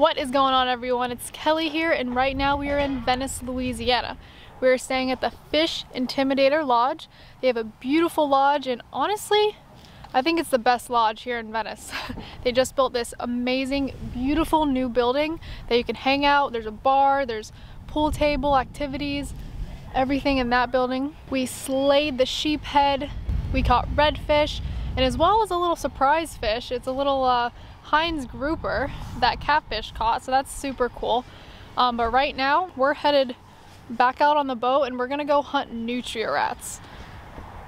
What is going on everyone? It's Kelly here and right now we are in Venice, Louisiana. We are staying at the Fish Intimidator Lodge. They have a beautiful lodge and honestly, I think it's the best lodge here in Venice. they just built this amazing, beautiful new building that you can hang out. There's a bar, there's pool table, activities, everything in that building. We slayed the sheephead, we caught redfish, and as well as a little surprise fish. It's a little uh, Heinz grouper that catfish caught, so that's super cool. Um, but right now, we're headed back out on the boat and we're gonna go hunt nutria rats.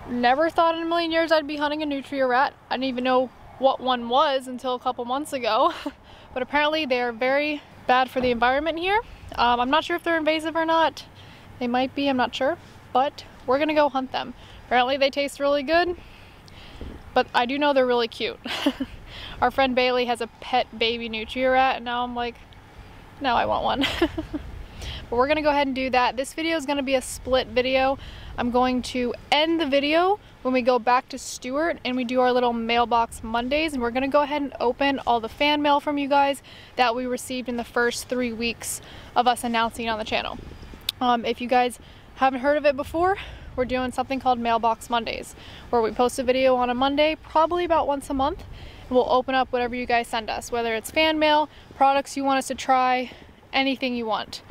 Never thought in a million years I'd be hunting a nutria rat. I didn't even know what one was until a couple months ago. but apparently they're very bad for the environment here. Um, I'm not sure if they're invasive or not. They might be, I'm not sure. But we're gonna go hunt them. Apparently they taste really good. But I do know they're really cute. Our friend Bailey has a pet baby nutria rat and now I'm like, now I want one. but we're gonna go ahead and do that. This video is gonna be a split video. I'm going to end the video when we go back to Stuart and we do our little mailbox Mondays and we're gonna go ahead and open all the fan mail from you guys that we received in the first three weeks of us announcing on the channel. Um, if you guys haven't heard of it before, we're doing something called Mailbox Mondays, where we post a video on a Monday, probably about once a month, and we'll open up whatever you guys send us, whether it's fan mail, products you want us to try, anything you want.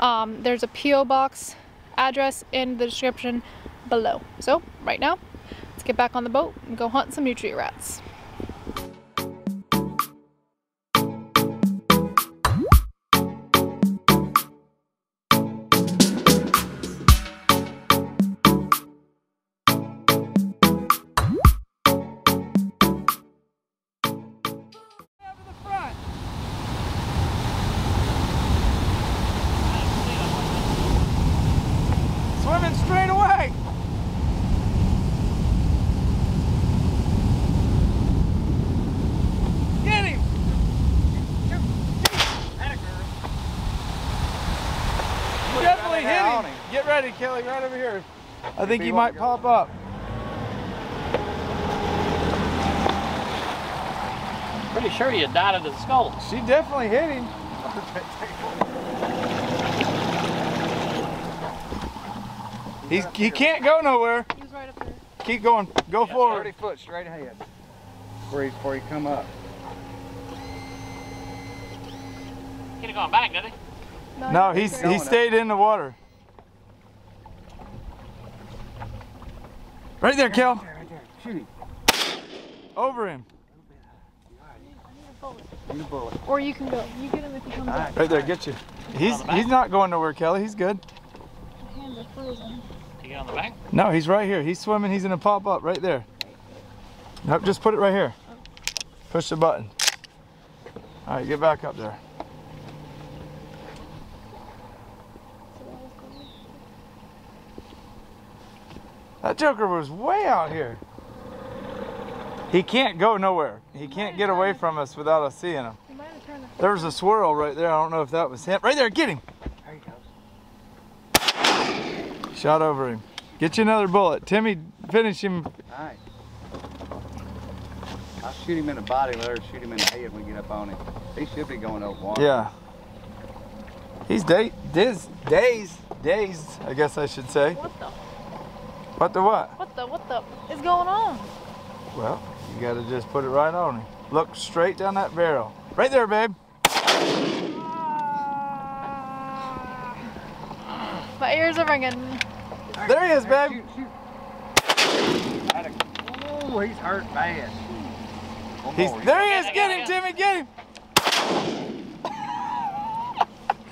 Um, there's a P.O. box address in the description below. So right now, let's get back on the boat and go hunt some nutria rats. Get ready, Kelly, right over here. I think he might pop up. Pretty sure you died of the skull. She definitely hit him. He's, he can't go nowhere. He was right up there. Keep going. Go forward. 30 foot straight ahead before he, before he come up. He'd have gone back, did he? No, he's he Going up. stayed in the water. Right there, Kel. Right there. Shoot him. Over him. Need a bullet. Or you can go. You get him if he comes All up. right. Right there, get you. He's On the back? he's not going nowhere, Kelly. He's good. My hands are frozen. To get on the bank? No, he's right here. He's swimming. He's gonna pop up right there. Nope, just put it right here. Push the button. All right, get back up there. That joker was way out here. He can't go nowhere. He can't get away from us without us seeing him. He might have turned the There was a swirl right there. I don't know if that was him. Right there, get him. There he goes. Shot over him. Get you another bullet. Timmy, finish him. All right. I'll shoot him in the body, let her shoot him in the head when we get up on him. He should be going up water. Yeah. He's day, diz- dazed, dazed, I guess I should say. What the? What the what? What the? What the is going on? Well, you gotta just put it right on him. Look straight down that barrel. Right there, babe. My ears are ringing. There he is, babe. Shoot, shoot. Oh, he's hurt bad. One He's there. He is. Get him, it, Timmy. Get him.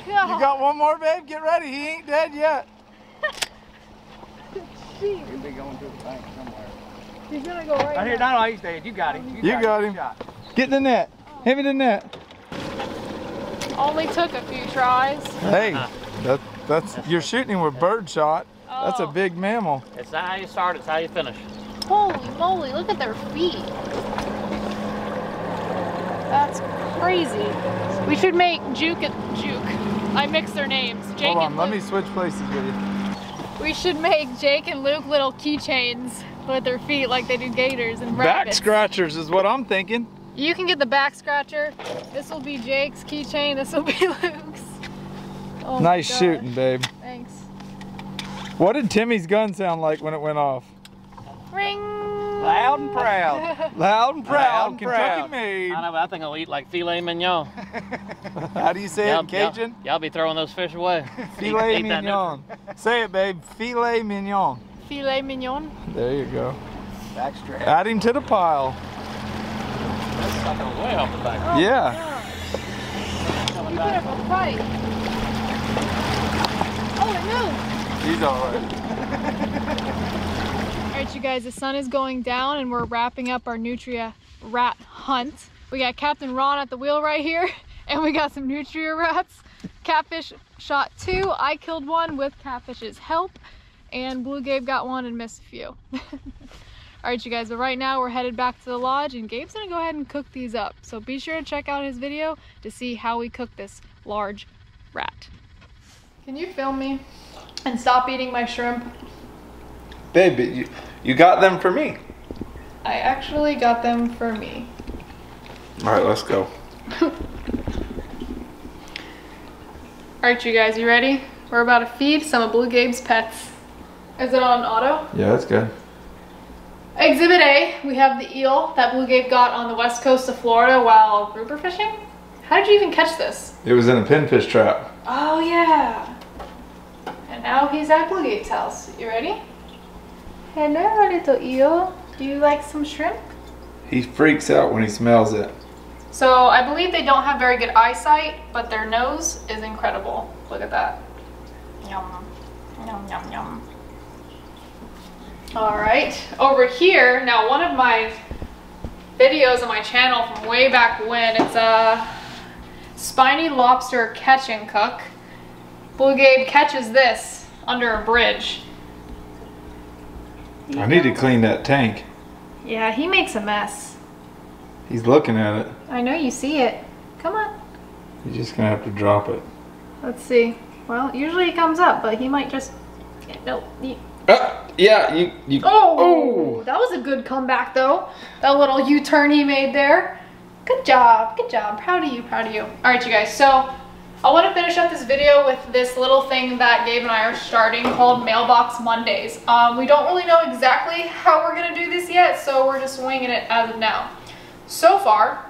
You got one more, babe. Get ready. He ain't dead yet. Jeez. He'll be going to the bank somewhere. He's gonna go right, Right here, now. no, no, he's dead. You got him. You got him. Shot. Get in the net. Hit me the net. Only took a few tries. Hey, that, that's you're shooting him with bird shot. That's a Oh. big mammal. It's not how you start, it's how you finish. Holy moly, look at their feet. That's crazy. We should make Juke and Juke. I mix their names. Jake Hold on, and let me switch places with you. We should make Jake and Luke little keychains with their feet like they do gators and rabbits. Back scratchers is what I'm thinking. You can get the back scratcher. This will be Jake's keychain. This will be Luke's. Oh nice shooting, babe. Thanks. What did Timmy's gun sound like when it went off? Ring. Loud and proud. Loud and proud, Loud and Kentucky proud. made. I know, but I think I'll eat like filet mignon. How do you say it in Cajun? Y'all, y'all be throwing those fish away. Filet Eat- eat mignon. Say it, babe. Filet mignon. Filet mignon. There you go. Backstrap. Add him to the pile. That's sucker way off the back. Oh, yeah. You put up a fight. Oh, it moved. He's all right. Right, you guys, the sun is going down and we're wrapping up our Nutria rat hunt. We got Captain Ron at the wheel right here and we got some Nutria rats. Catfish shot two. I killed one with Catfish's help and Blue Gabe got one and missed a few. All right, you guys, but right now we're headed back to the lodge and Gabe's gonna go ahead and cook these up. So be sure to check out his video to see how we cook this large rat. Can you film me and stop eating my shrimp? Babe, you, you got them for me. I actually got them for me. All right, let's go. All right, you guys, you ready? We're about to feed some of Blue Gabe's pets. Is it on auto? Yeah, that's good. Exhibit A, we have the eel that Blue Gabe got on the west coast of Florida while grouper fishing. How did you even catch this? It was in a pinfish trap. Oh yeah. And now he's at Blue Gabe's house. You ready? Hello, little eel. Do you like some shrimp? He freaks out when he smells it. So I believe they don't have very good eyesight, but their nose is incredible. Look at that. Yum. Yum, yum, yum. All right, over here, now one of my videos on my channel from way back when, it's a spiny lobster catch and cook. Blue Gabe catches this under a bridge. I need to clean that tank. Yeah, he makes a mess. He's looking at it. I know you see it. Come on. He's just gonna have to drop it. Let's see. Well, usually he comes up, but he might just. No. He... Uh, yeah, you you. Oh, that was a good comeback though. That little U-turn he made there. Good job. Good job. Proud of you. Proud of you. All right, you guys. So I want to finish up this video with this little thing that Gabe and I are starting called Mailbox Mondays. Um, we don't really know exactly how we're gonna do this yet, so we're just winging it as of now. So far,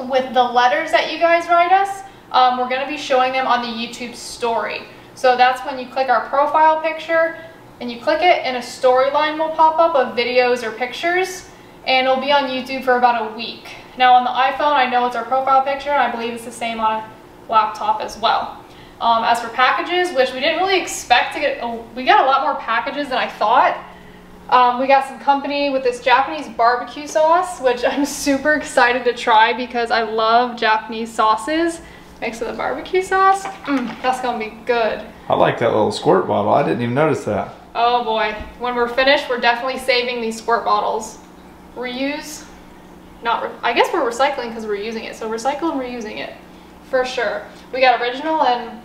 with the letters that you guys write us, um, we're gonna be showing them on the YouTube story. So that's when you click our profile picture and you click it and a storyline will pop up of videos or pictures and it'll be on YouTube for about a week. Now on the iPhone, I know it's our profile picture and I believe it's the same on a laptop as well. Um, as for packages, which we didn't really expect to get, oh, we got a lot more packages than I thought. Um, we got some company with this Japanese barbecue sauce, which I'm super excited to try because I love Japanese sauces mixed with a barbecue sauce. Mm, that's gonna be good. I like that little squirt bottle. I didn't even notice that. Oh boy, when we're finished, we're definitely saving these squirt bottles. Reuse, not, re I guess we're recycling because we're using it. So recycle and reusing it, for sure. We got original and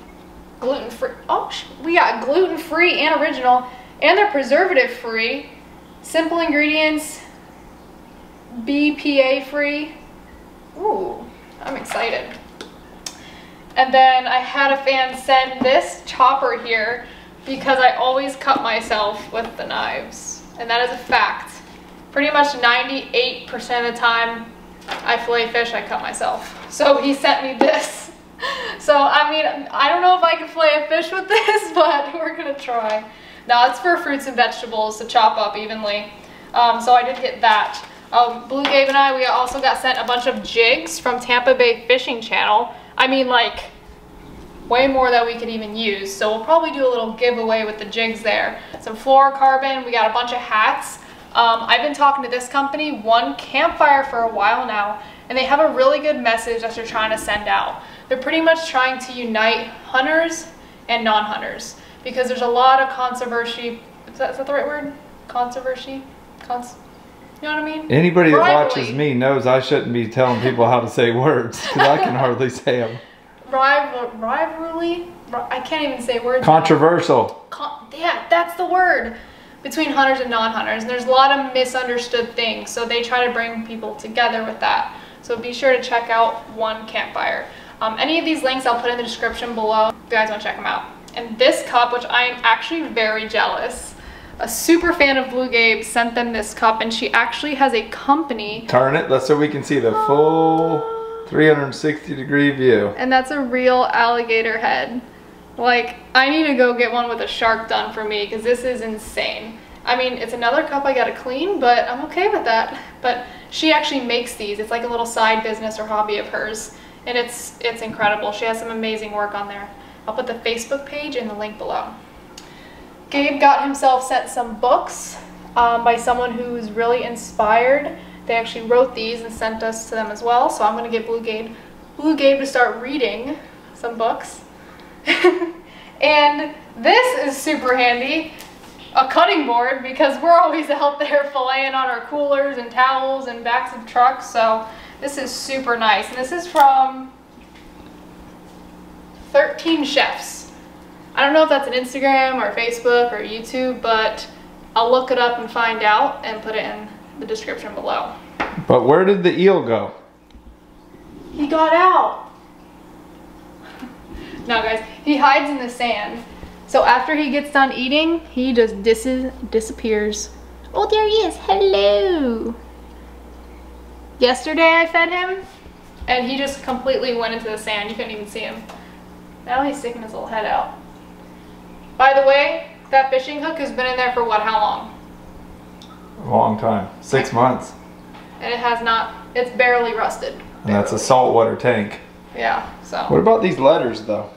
gluten-free. Oh, we got gluten-free and original, and they're preservative-free. Simple ingredients, BPA-free. Ooh, I'm excited. And then I had a fan send this chopper here because I always cut myself with the knives. And that is a fact. Pretty much 98% of the time I fillet fish, I cut myself. So he sent me this. So, I mean, I don't know if I can fillet a fish with this, but we're gonna try. Now, it's for fruits and vegetables to chop up evenly. Um, so I did get that. Um, Blue Gabe and I, we also got sent a bunch of jigs from Tampa Bay Fishing Channel. I mean, like, way more that we could even use. So we'll probably do a little giveaway with the jigs there. Some fluorocarbon, we got a bunch of hats. Um, I've been talking to this company, One Campfire, for a while now, and they have a really good message that they're trying to send out. They're pretty much trying to unite hunters and non-hunters because there's a lot of controversy. Is that, is that the right word? Controversy? Cons you know what I mean? Anybody that watches me knows I shouldn't be telling people how to say words because I can hardly say them. Rival, rivalry? I can't even say words. Controversial. Con- yeah, that's the word between hunters and non-hunters. And there's a lot of misunderstood things, so they try to bring people together with that. So be sure to check out One Campfire. Um, any of these links I'll put in the description below if you guys want to check them out. And this cup, which I am actually very jealous, a super fan of Blue Gabe sent them this cup and she actually has a company Turn it, let's so we can see the full 360 degree view. and that's a real alligator head. Like, I need to go get one with a shark done for me because this is insane. I mean, it's another cup I gotta clean, but I'm okay with that. But she actually makes these. It's like a little side business or hobby of hers. And it's, it's incredible. She has some amazing work on there. I'll put the Facebook page in the link below. Gabe got himself sent some books um, by someone who's really inspired. They actually wrote these and sent us to them as well. So I'm gonna get Blue Gabe, Blue Gabe to start reading some books. and this is super handy, a cutting board because we're always out there filleting on our coolers and towels and backs of trucks. So this is super nice. And this is from 13 Chefs. I don't know if that's an Instagram or Facebook or YouTube, but I'll look it up and find out and put it in the description below. But where did the eel go? He got out. No, guys, he hides in the sand. So after he gets done eating, he just dis- disappears. Oh, there he is. Hello. Yesterday I fed him, and he just completely went into the sand. You couldn't even see him. Now he's sticking his little head out. By the way, that fishing hook has been in there for what, how long? A long time. Six months. And it has not, it's barely rusted. And that's a saltwater tank. Yeah, so. What about these letters though?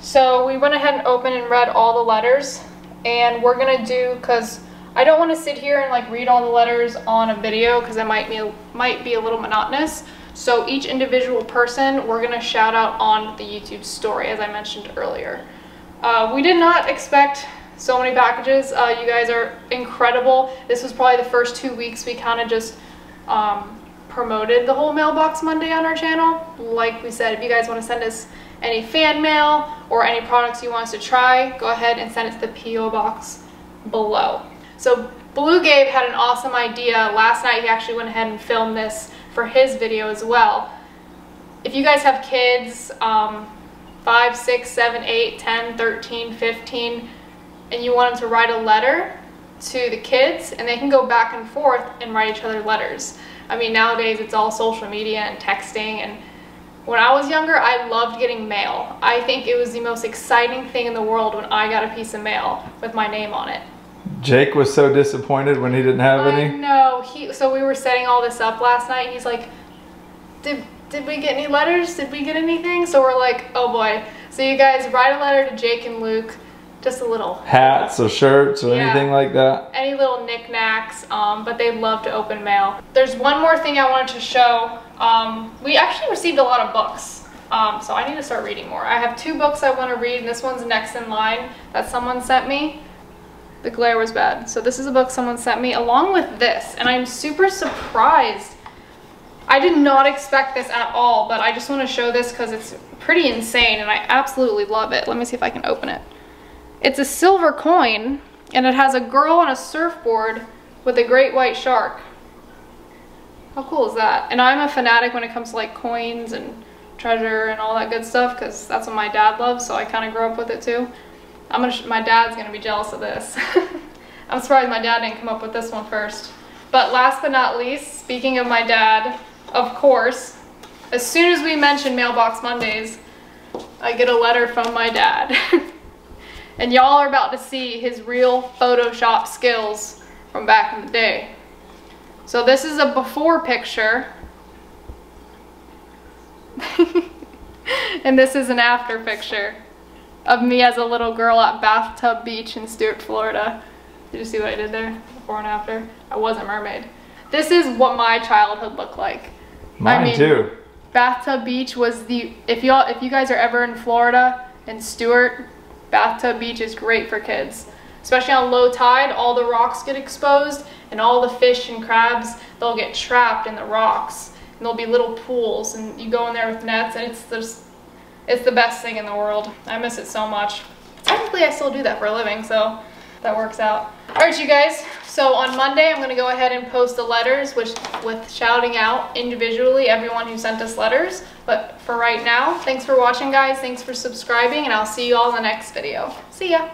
So we went ahead and opened and read all the letters and we're gonna do, cause I don't wanna sit here and like read all the letters on a video cause it might be, might be a little monotonous. So each individual person, we're gonna shout out on the YouTube story as I mentioned earlier. Uh, we did not expect so many packages. Uh, you guys are incredible. This was probably the first two weeks we kind of just um, promoted the whole Mailbox Monday on our channel. Like we said, if you guys want to send us any fan mail or any products you want us to try, go ahead and send it to the P.O. box below. So Blue Gabe had an awesome idea. Last night he actually went ahead and filmed this for his video as well. If you guys have kids, um, 5, 6, 7, 8, 10, 13, 15, and you want them to write a letter to the kids and they can go back and forth and write each other letters. I mean, nowadays it's all social media and texting and when I was younger, I loved getting mail. I think it was the most exciting thing in the world when I got a piece of mail with my name on it. Jake was so disappointed when he didn't have I any. No, He so we were setting all this up last night. He's like, "Did did we get any letters? Did we get anything?" So we're like, "Oh boy." So you guys write a letter to Jake and Luke, just a little Hats or shirts or Yeah. anything like that. any little knickknacks, um, but they love to open mail. There's one more thing I wanted to show. Um, we actually received a lot of books, um, so I need to start reading more. I have two books I want to read, and this one's next in line that someone sent me. The glare was bad. So this is a book someone sent me along with this, and I'm super surprised. I did not expect this at all, but I just want to show this because it's pretty insane, and I absolutely love it. Let me see if I can open it. It's a silver coin, and it has a girl on a surfboard with a great white shark. How cool is that? And I'm a fanatic when it comes to like coins and treasure and all that good stuff because that's what my dad loves, so I kind of grew up with it too. I'm gonna. My dad's gonna be jealous of this. I'm surprised my dad didn't come up with this one first. But last but not least, speaking of my dad, of course, as soon as we mention Mailbox Mondays, I get a letter from my dad. and y'all are about to see his real Photoshop skills from back in the day. So this is a before picture. and this is an after picture of me as a little girl at Bathtub Beach in Stuart, Florida. Did you see what I did there? Before and after? I was a mermaid. This is what my childhood looked like. Mine mean- too. Bathtub Beach was the if y'all if you guys are ever in Florida and Stuart, Bathtub Beach is great for kids. Especially on low tide, all the rocks get exposed and all the fish and crabs, they'll get trapped in the rocks. And there'll be little pools and you go in there with nets and it's just it's the best thing in the world. I miss it so much. Technically I still do that for a living, so that works out. All right, you guys. So on Monday, I'm gonna go ahead and post the letters, which with shouting out individually everyone who sent us letters. But for right now, thanks for watching, guys. Thanks for subscribing, and I'll see you all in the next video. See ya.